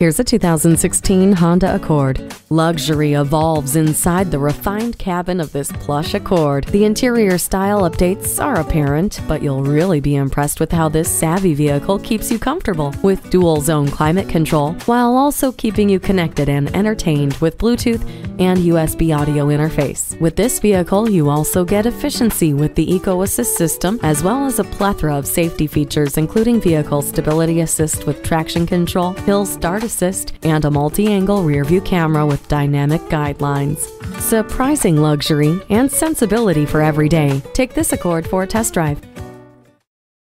Here's a 2016 Honda Accord. Luxury evolves inside the refined cabin of this plush Accord. The interior style updates are apparent, but you'll really be impressed with how this savvy vehicle keeps you comfortable with dual zone climate control while also keeping you connected and entertained with Bluetooth and USB audio interface. With this vehicle, you also get efficiency with the Eco Assist system as well as a plethora of safety features including vehicle stability assist with traction control, hill start assist, and a multi-angle rearview camera with dynamic guidelines. Surprising luxury and sensibility for every day. Take this Accord for a test drive.